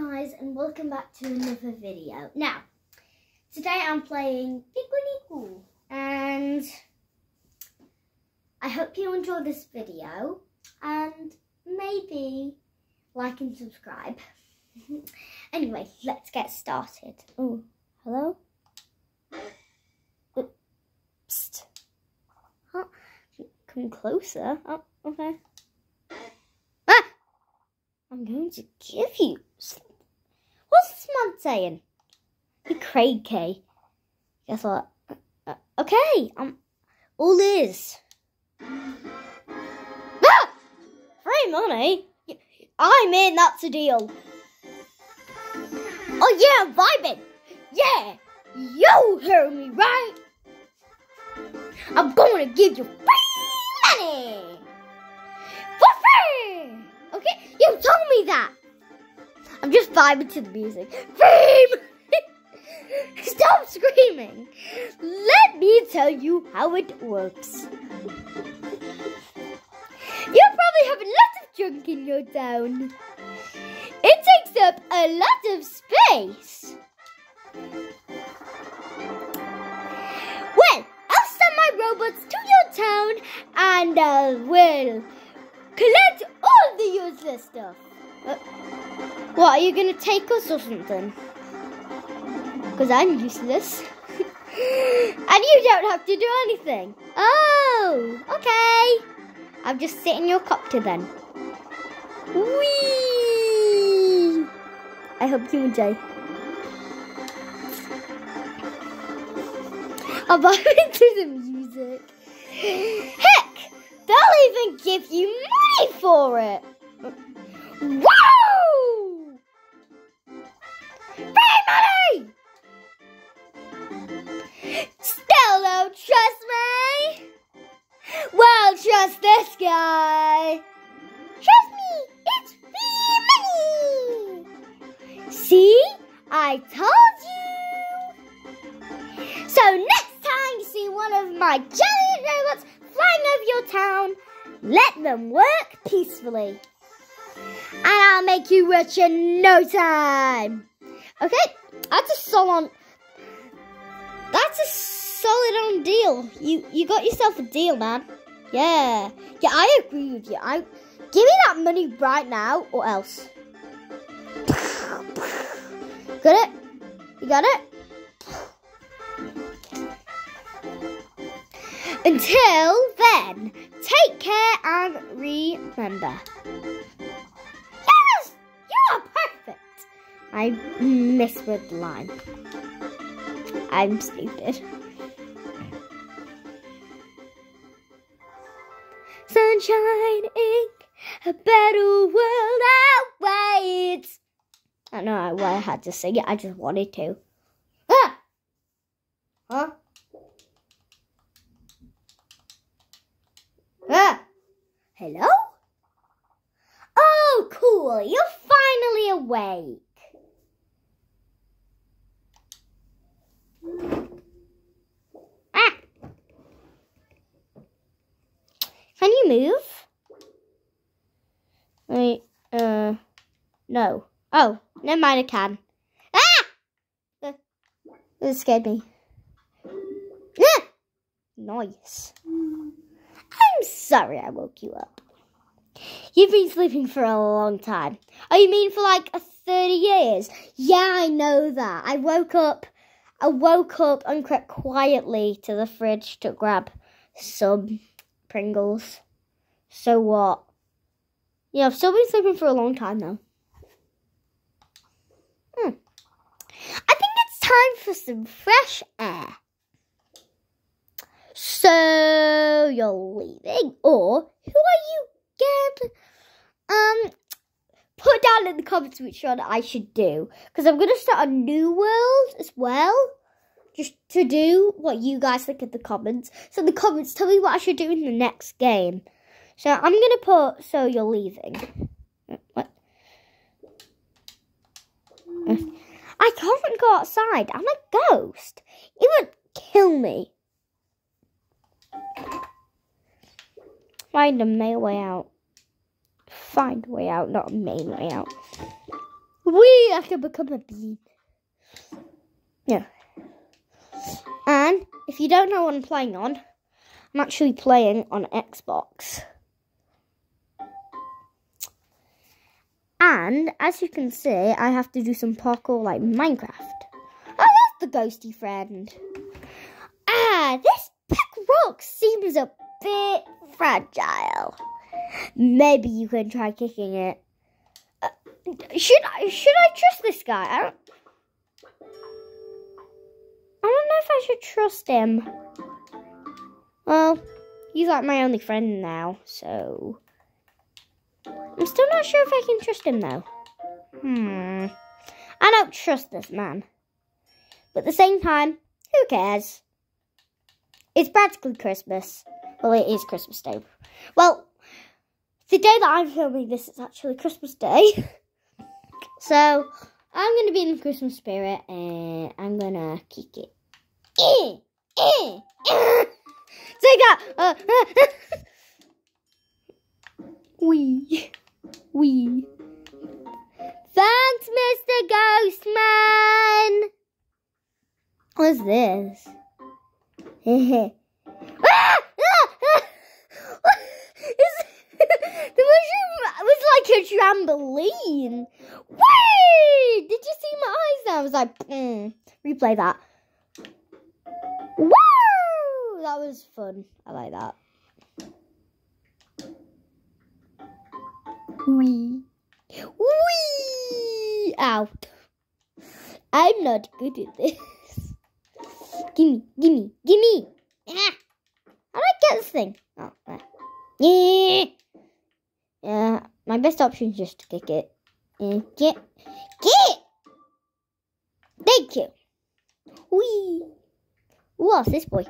guys and welcome back to another video. Now, today I'm playing Pikuniku and I hope you enjoy this video and maybe like and subscribe. anyway, let's get started. Oh, hello? Psst. Huh? Come closer. Oh, okay. I'm going to give you. Man saying? Craig K. Guess what? Uh, okay, I'm all is. Ah! Free money? I'm in, that's a deal. Oh yeah, vibing. Yeah, you heard me right. I'm going to give you free money. Okay? You told me that. I'm just vibing to the music. Fame! Stop screaming. Let me tell you how it works. You probably have a lot of junk in your town. It takes up a lot of space. Well, I'll send my robots to your town and uh, we'll collect all the useless stuff. Uh, what, are you going to take us or something? Because I'm useless. and you don't have to do anything. Oh, okay. I'll just sit in your copter then. Whee! I hope you enjoy. I'll vibe into the music. Heck, they'll even give you money for it. Guy. Trust me, it's money. See? I told you. So next time you see one of my giant robots flying over your town, let them work peacefully. And I'll make you rich in no time. Okay, that's a solid. That's a solid on deal. You you got yourself a deal, man. Yeah, yeah, I agree with you. I give me that money right now, or else. Got it? You got it? Until then, take care and remember. Yes! You are perfect! I misread the line. I'm stupid. Sunshine Inc. A better world awaits. I don't know why I had to sing it. I just wanted to. Ah! Huh? Ah! Hello? Oh, cool. You're finally awake. Ah! Can you move? Wait, uh, no. Oh, never mind, I can. Ah! Uh, it scared me. Ah! Nice. I'm sorry I woke you up. You've been sleeping for a long time. Oh, you mean for like 30 years? Yeah, I know that. I woke up, I woke up and crept quietly to the fridge to grab some Pringles. So what? Yeah, I've still been sleeping for a long time now. Hmm. I think it's time for some fresh air. So you're leaving, or who are you again? Um, put down in the comments which one I should do, because I'm gonna start a new world as well, just to do what you guys think in the comments. So in the comments, tell me what I should do in the next game. So I'm gonna put. So you're leaving. Uh, what? Uh, I can't go outside. I'm a ghost. It would kill me. Find a main way out. Find a way out, not a main way out. We, I can become a bee. Yeah. And if you don't know what I'm playing on, I'm actually playing on Xbox. And as you can see, I have to do some parkour like Minecraft. Oh, that's the ghosty friend. Ah, this big rock seems a bit fragile. Maybe you can try kicking it. Uh, should I should I trust this guy? I don't I don't know if I should trust him. Well, he's like my only friend now, so I'm still not sure if I can trust him though. Hmm. I don't trust this man. But at the same time, who cares? It's practically Christmas. Well, it is Christmas Day. Well, the day that I'm filming this is actually Christmas Day. so, I'm to be in the Christmas spirit and I'm to kick it. Eh, eh, eh. Take that! Uh, Wee. Wee. Thanks, Mr. Ghostman! What's this? ah! Ah! Ah! The mushroom was like a trampoline. Wait! Did you see my eyes there? I was like, mm. replay that. Woo! That was fun. I like that. Wee. Wee! Out. I'm not good at this. gimme, gimme, gimme. Ah. How do I get this thing? Oh, there. Yeah. My best option is just to kick it. And get, get! Thank you. Wee. What's this boy?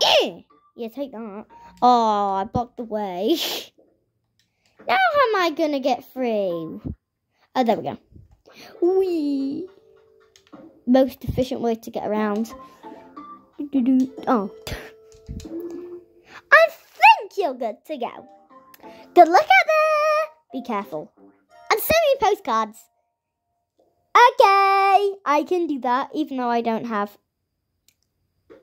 Yeah, yeah take that. Oh, I blocked the way. Now how am I gonna get free? Oh, there we go. Wee. Most efficient way to get around. Oh. I think you're good to go. Good luck out there. Be careful. And send me postcards. Okay, I can do that even though I don't have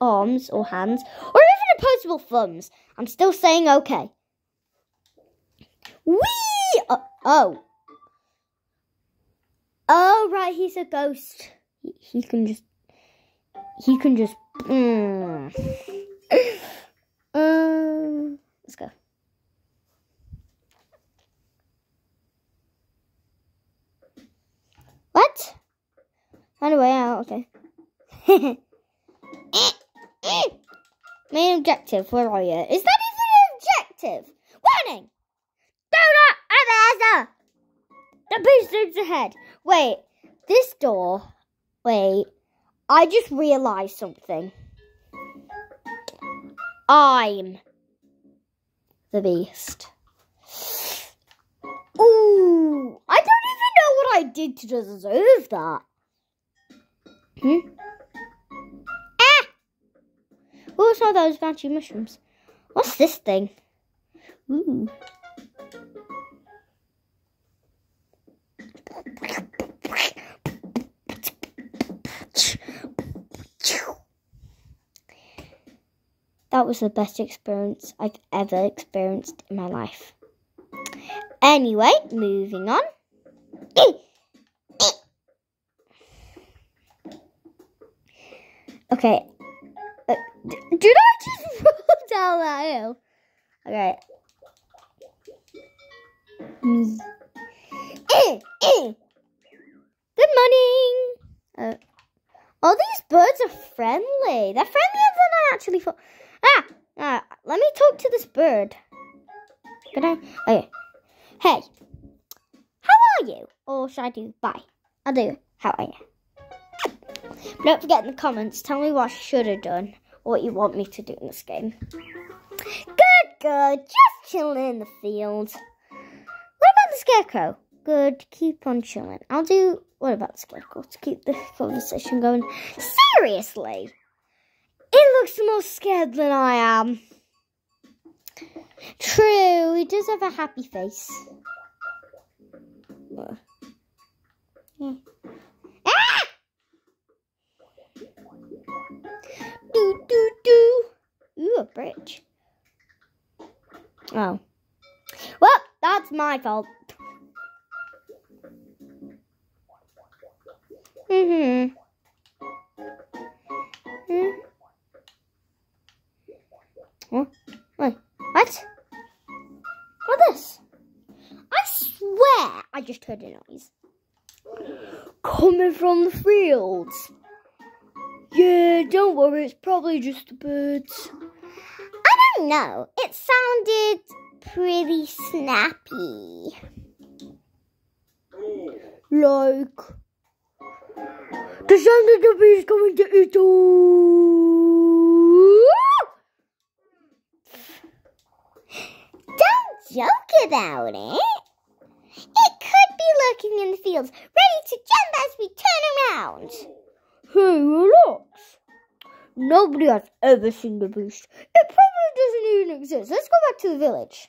arms or hands or even opposable thumbs. I'm still saying okay. Wee! Uh, oh. Oh, right, he's a ghost. He, he can just... He can just... Mm. um, let's go. What? Find a way out, okay. Main objective, where are you? Is that even an objective? Warning! Donut The beast is ahead. Wait, this door. Wait, I just realised something. I'm the beast. Ooh, I don't even know what I did to deserve that. Hmm? Ah! Are those magic mushrooms? What's this thing? Ooh. That was the best experience I've ever experienced in my life. Anyway, moving on. Okay. Uh, did I just roll down that hill? Okay. Me. Good morning. Uh, all these birds are friendly. They're friendlier than I actually thought. Ah, ah, let me talk to this bird. Can I? Okay. Hey, how are you? Or should I do bye? I'll do how are you? Don't forget in the comments, tell me what I should have done or what you want me to do in this game. Good, good. Just chilling in the field. What about the scarecrow? Good, keep on chilling. I'll do. What about the scarecrow to keep the conversation going? Seriously? It looks more scared than I am. True, he does have a happy face. Yeah. Do do do. Ooh, a bridge. Oh. Well, that's my fault. Mm-hmm. Hmm. Wait, what? What this? I swear I just heard a noise. Coming from the fields. Yeah, don't worry, it's probably just the birds. I don't know. It sounded pretty snappy. Like the sound of the bees coming to eat you. Don't joke about it. It could be lurking in the fields, ready to jump as we turn around. Hey, looks. Nobody has ever seen the beast. It probably doesn't even exist. Let's go back to the village.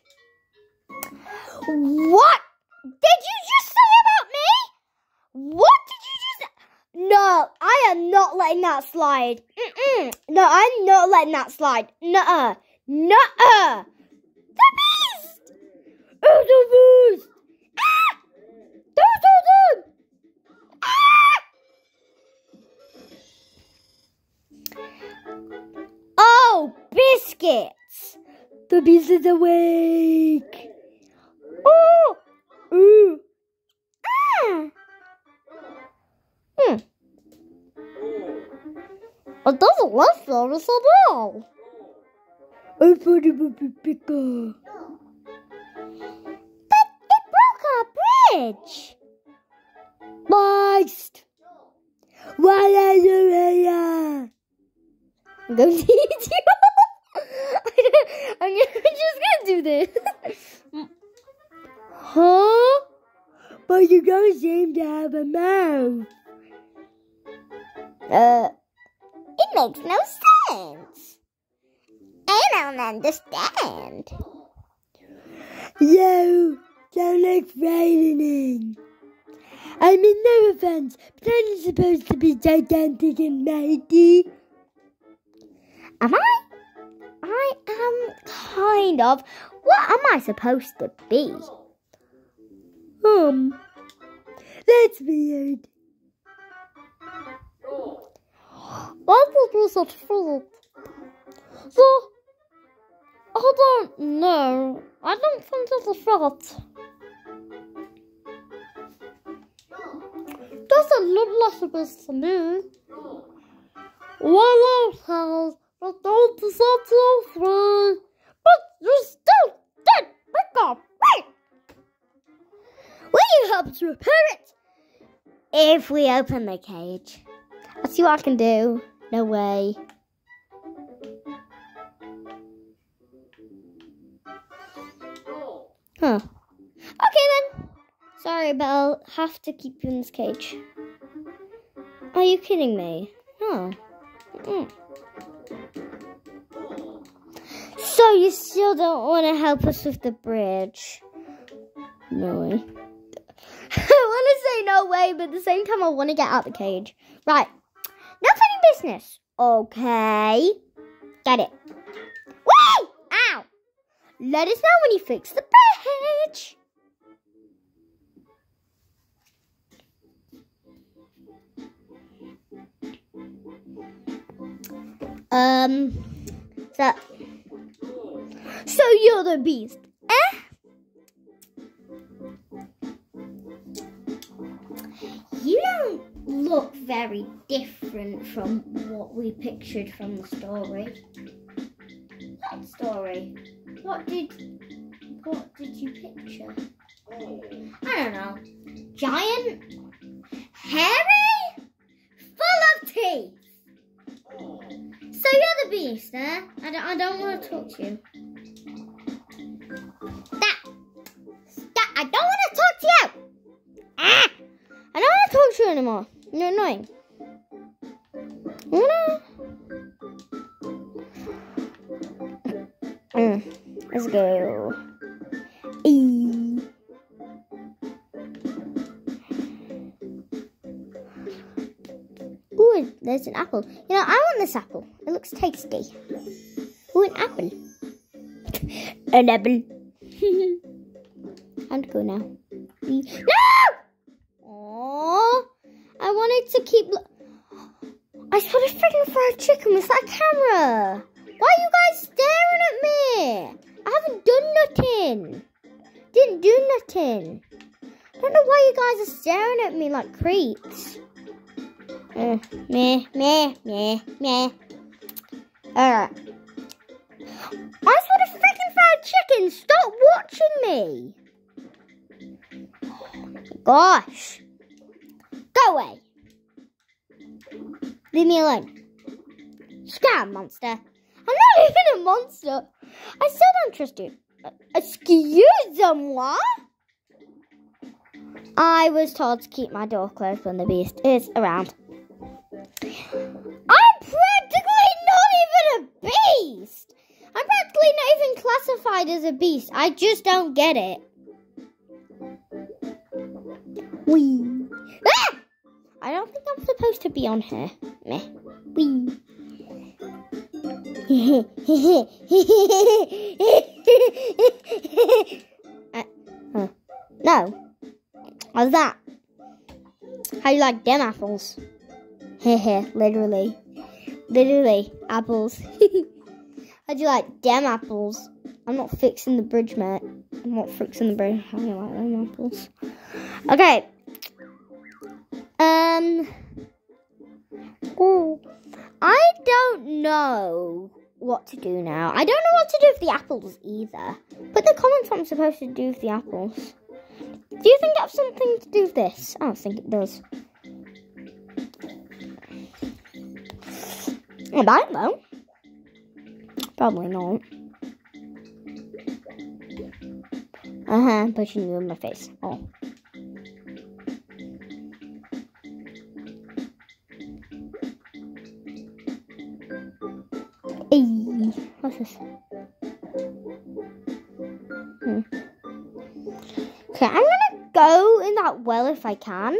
What did you just say about me? What did you just No, I am not letting that slide. Mm-mm. No, I'm not letting that slide. Nuh-uh. Nuh-uh. The beast! It's the beast! The beast is awake! Oh! Ooh! Ah! Hmm. It doesn't look service at all. I thought it would be bigger. But it broke our bridge. Moist. Why are you here? I'm going to eat you. I'm just gonna do this. huh? But you don't seem to have a mouth. Uh, it makes no sense. I don't understand. You don't look frightening. I mean, no offense, but I'm supposed to be gigantic and mighty. Am I? I am kind of. What am I supposed to be? Um, that's weird. That would be such fun. So, I don't know. I don't think it's a threat. Doesn't look like a to me. Well, okay, but don't decide to fly. But you're still up, right? Will you help us repair it? If we open the cage. I'll see what I can do. No way. Huh. Okay then. Sorry, but I'll have to keep you in this cage. Are you kidding me? No. Mm. So you still don't want to help us with the bridge? No way. I want to say no way, but at the same time, I want to get out the cage. Right. No funny business. Okay. Get it. Wait! Ow! Let us know when you fix the bridge. Um, so, so you're the beast, eh? You don't look very different from what we pictured from the story. What story? What did what did you picture? I don't know. Giant, hairy, full of teeth. So you're the beast, eh? I don't, I don't want to talk to you. You anymore. You're annoying. No. Mm, let's go. E. there's an apple. You know, I want this apple. It looks tasty. Ooh, an apple. an apple. Time to go now. No! Wanted to keep. I saw a freaking fried chicken with that camera. Why are you guys staring at me? I haven't done nothing. Didn't do nothing. I don't know why you guys are staring at me like creeps. Uh, meh, meh, meh, meh. Alright. I saw the freaking fried chicken. Stop watching me. Gosh. Leave me alone. Scam monster. I'm not even a monster. I still don't trust you. Excuse moi? I was told to keep my door closed when the beast is around. I'm practically not even a beast. I'm practically not even classified as a beast. I just don't get it. Wee. Ah! I don't think I'm supposed to be on here. Meh. Wee. uh, huh. No. How's that? How you like them apples? Hehe, literally. Literally, apples. How'd you like them apples? I'm not fixing the bridge, mate. I'm not fixing the bridge. How do you like them apples? Okay. Um. Oh, I don't know what to do now. I don't know what to do with the apples either. Put the comments what I'm supposed to do with the apples. Do you think has something to do with this? I don't think it does. I don't know. Probably not. Uh huh, pushing you in my face. Oh. Hmm. Okay, I'm gonna go in that well if I can.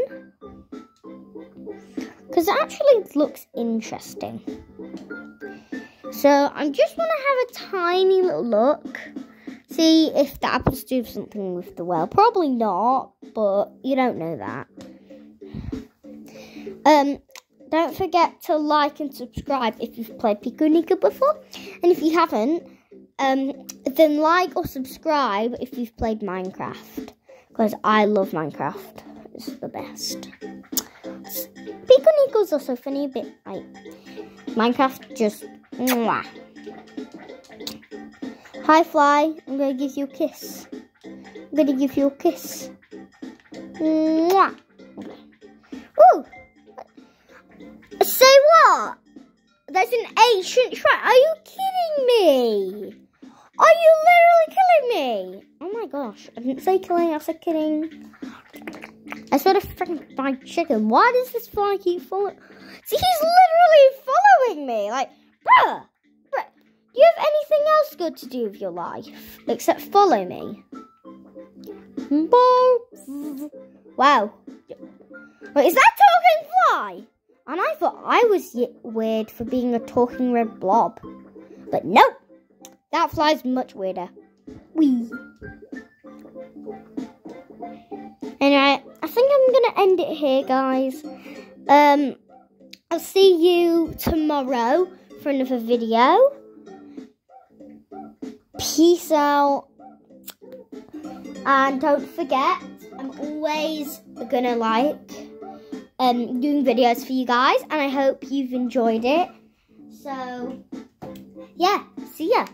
Because it actually looks interesting. So I'm just want to have a tiny little look. See if the apples do something with the well. Probably not, but you don't know that. Um, don't forget to like and subscribe if you've played Pikuniku before. And if you haven't, um, then like or subscribe if you've played Minecraft because I love Minecraft. It's the best. Pico Nico's also funny, but like Minecraft just mwah. Hi Fly, I'm gonna give you a kiss. I'm gonna give you a kiss. Mwah. Ooh. Say what? There's an ancient shrine. Are you kidding me? Are you literally killing me? Oh my gosh. I didn't say killing, I said kidding. I saw a freaking fried chicken. Why does this fly keep following? See, he's literally following me. Like, bruh, bruh, do you have anything else good to do with your life except follow me? Wow. Wait, is that talking fly? And I thought I was weird for being a talking red blob. But nope. That fly's much weirder. Wee. Anyway, I think I'm gonna end it here, guys. Um, I'll see you tomorrow for another video. Peace out. And don't forget, I'm always gonna like um, doing videos for you guys, and I hope you've enjoyed it. So, yeah, see ya.